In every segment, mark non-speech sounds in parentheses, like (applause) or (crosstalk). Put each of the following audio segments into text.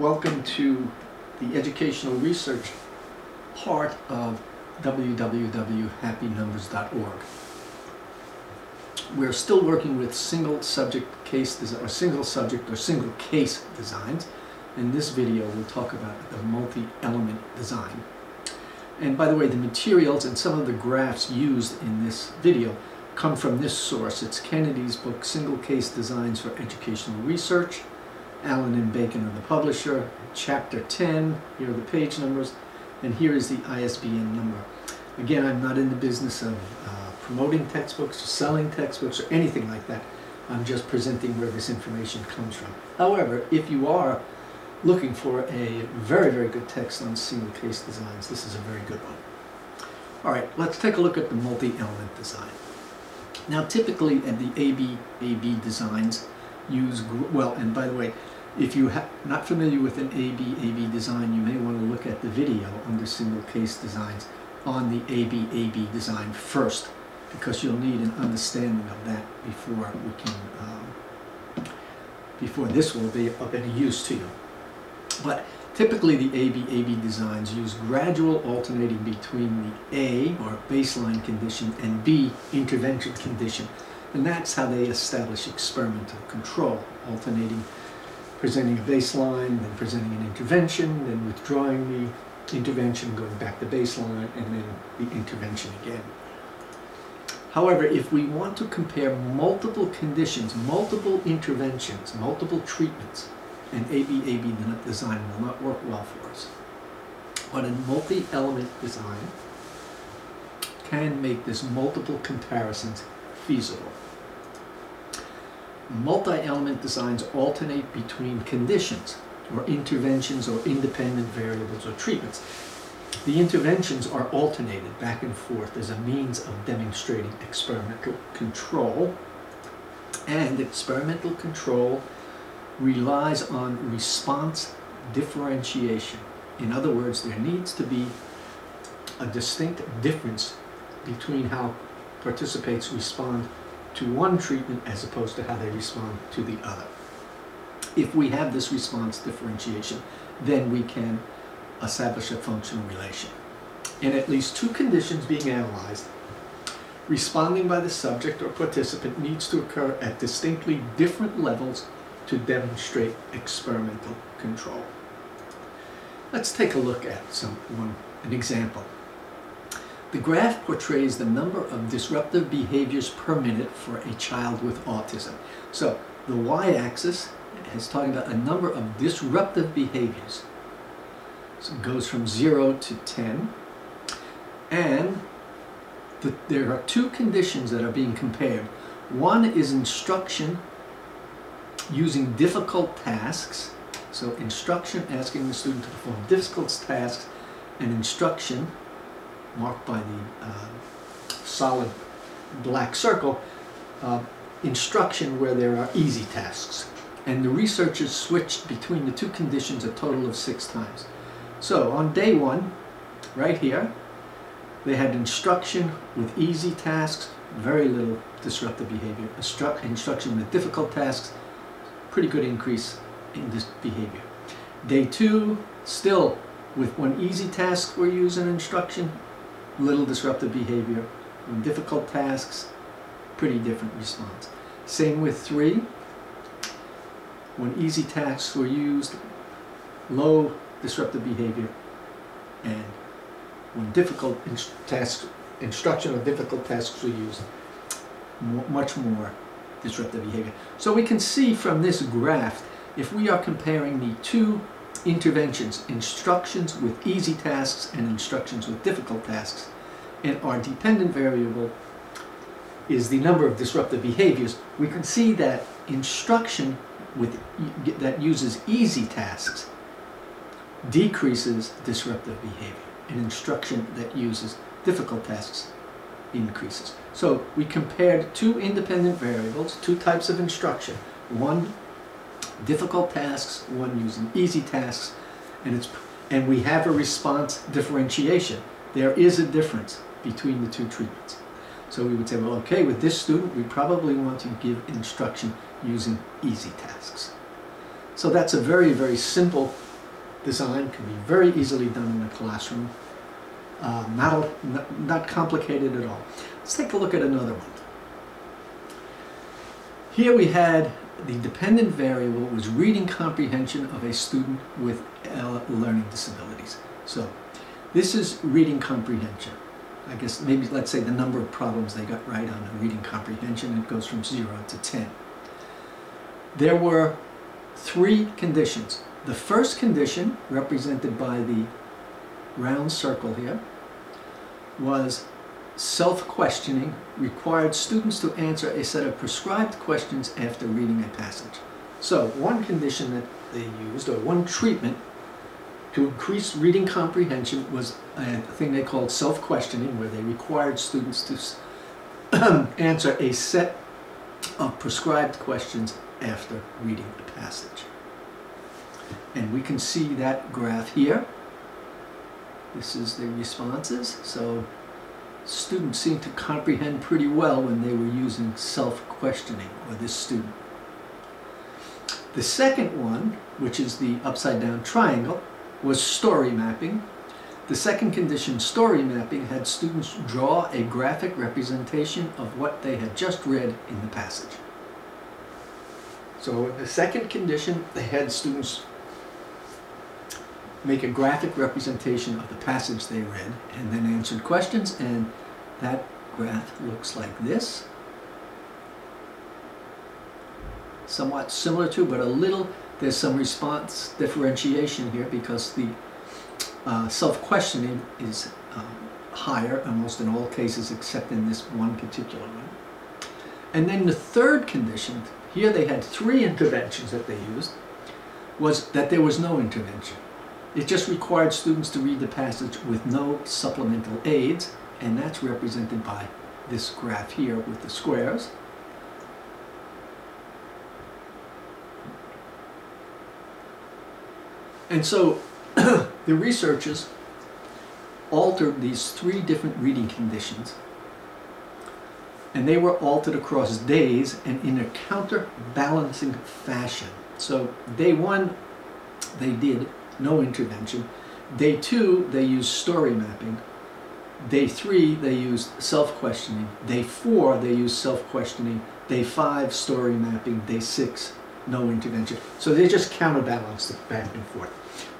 Welcome to the educational research part of www.happynumbers.org. We're still working with single subject case or single subject or single case designs. In this video we'll talk about the multi-element design. And by the way, the materials and some of the graphs used in this video come from this source. It's Kennedy's book, Single Case Designs for Educational Research. Allyn and Bacon are the publisher. Chapter 10, here are the page numbers, and here is the ISBN number. Again, I'm not in the business of uh, promoting textbooks or selling textbooks or anything like that. I'm just presenting where this information comes from. However, if you are looking for a very, very good text on single case designs, this is a very good one. All right, let's take a look at the multi-element design. Now, typically at the AB-AB designs use, well, and by the way, if you're not familiar with an AB-AB design, you may want to look at the video under single case designs on the AB-AB design first, because you'll need an understanding of that before we can, um, before this will be of any use to you. But typically the AB-AB designs use gradual alternating between the A, or baseline condition, and B, intervention condition. And that's how they establish experimental control, alternating, presenting a baseline, then presenting an intervention, then withdrawing the intervention, going back to baseline, and then the intervention again. However, if we want to compare multiple conditions, multiple interventions, multiple treatments, an AB-AB design will not work well for us. But a multi-element design can make this multiple comparisons feasible. Multi-element designs alternate between conditions or interventions or independent variables or treatments. The interventions are alternated back and forth as a means of demonstrating experimental control and experimental control relies on response differentiation. In other words, there needs to be a distinct difference between how participants respond to one treatment as opposed to how they respond to the other. If we have this response differentiation, then we can establish a functional relation. In at least two conditions being analyzed, responding by the subject or participant needs to occur at distinctly different levels to demonstrate experimental control. Let's take a look at some one an example. The graph portrays the number of disruptive behaviors per minute for a child with autism. So the y-axis is talking about a number of disruptive behaviors. So it goes from 0 to 10. And the, there are two conditions that are being compared. One is instruction using difficult tasks. So instruction, asking the student to perform difficult tasks, and instruction, marked by the uh, solid black circle, uh, instruction where there are easy tasks. And the researchers switched between the two conditions a total of six times. So on day one, right here, they had instruction with easy tasks, very little disruptive behavior, instruction with difficult tasks, pretty good increase in this behavior. Day two, still with one easy task were used in instruction, little disruptive behavior. When difficult tasks, pretty different response. Same with three. When easy tasks were used, low disruptive behavior. And when difficult tasks, instruction or difficult tasks were used, much more disruptive behavior. So we can see from this graph, if we are comparing the two interventions, instructions with easy tasks and instructions with difficult tasks, and our dependent variable is the number of disruptive behaviors, we can see that instruction with, that uses easy tasks decreases disruptive behavior, and instruction that uses difficult tasks increases. So we compared two independent variables, two types of instruction, one difficult tasks, one using easy tasks, and, it's, and we have a response differentiation. There is a difference between the two treatments. So we would say, well, okay, with this student, we probably want to give instruction using easy tasks. So that's a very, very simple design, can be very easily done in a classroom. Uh, not, not complicated at all. Let's take a look at another one. Here we had the dependent variable was reading comprehension of a student with uh, learning disabilities. So this is reading comprehension. I guess maybe let's say the number of problems they got right on the reading comprehension. It goes from 0 to 10. There were three conditions. The first condition, represented by the round circle here, was self-questioning required students to answer a set of prescribed questions after reading a passage. So one condition that they used, or one treatment to increase reading comprehension was a thing they called self-questioning, where they required students to (clears throat) answer a set of prescribed questions after reading a passage. And we can see that graph here. This is the responses. So students seemed to comprehend pretty well when they were using self-questioning, or this student. The second one, which is the upside down triangle, was story mapping. The second condition, story mapping, had students draw a graphic representation of what they had just read in the passage. So in the second condition, they had students make a graphic representation of the passage they read and then answered questions and that graph looks like this. Somewhat similar to, but a little, there's some response differentiation here because the uh, self-questioning is um, higher almost in all cases except in this one particular one. And then the third condition, here they had three interventions that they used, was that there was no intervention. It just required students to read the passage with no supplemental aids, and that's represented by this graph here with the squares. And so (clears throat) the researchers altered these three different reading conditions and they were altered across days and in a counterbalancing fashion. So day one, they did no intervention. Day two, they used story mapping. Day three, they used self-questioning. Day four, they used self-questioning. Day five, story mapping. Day six, no intervention. So they just counterbalanced it back and forth.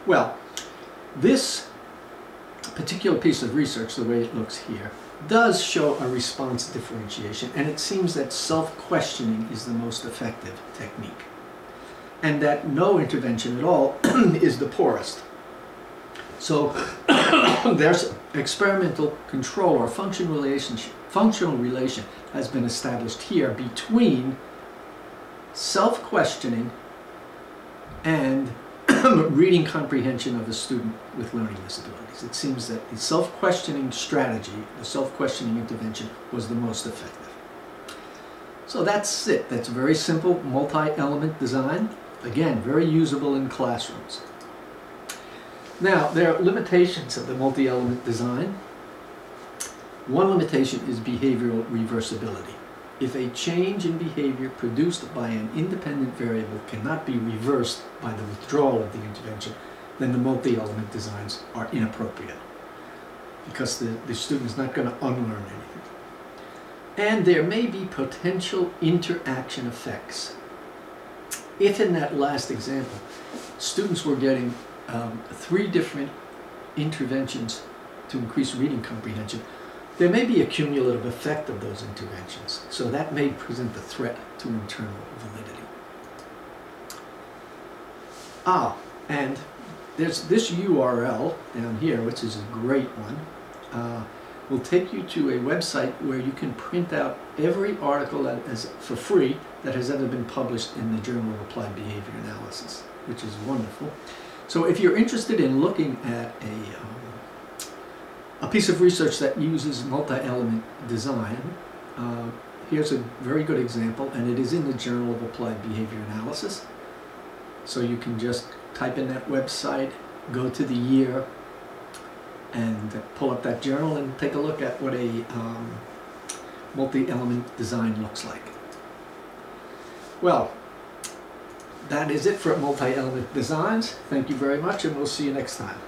Well, this particular piece of research, the way it looks here, does show a response differentiation, and it seems that self-questioning is the most effective technique, and that no intervention at all (clears throat) is the poorest. So (coughs) there's experimental control or function relationship, functional relation has been established here between self-questioning and (clears throat) reading comprehension of a student with learning disabilities. It seems that the self-questioning strategy, the self-questioning intervention, was the most effective. So that's it. That's a very simple multi-element design. Again, very usable in classrooms. Now, there are limitations of the multi-element design. One limitation is behavioral reversibility. If a change in behavior produced by an independent variable cannot be reversed by the withdrawal of the intervention, then the multi-element designs are inappropriate because the, the student is not going to unlearn anything. And there may be potential interaction effects. If in that last example, students were getting um, three different interventions to increase reading comprehension, there may be a cumulative effect of those interventions, so that may present a threat to internal validity. Ah, and there's this URL down here, which is a great one, uh, will take you to a website where you can print out every article that is for free that has ever been published in the Journal of Applied Behavior Analysis, which is wonderful. So if you're interested in looking at a um, a piece of research that uses multi-element design. Uh, here's a very good example, and it is in the Journal of Applied Behavior Analysis. So you can just type in that website, go to the year, and pull up that journal and take a look at what a um, multi-element design looks like. Well, that is it for multi-element designs. Thank you very much, and we'll see you next time.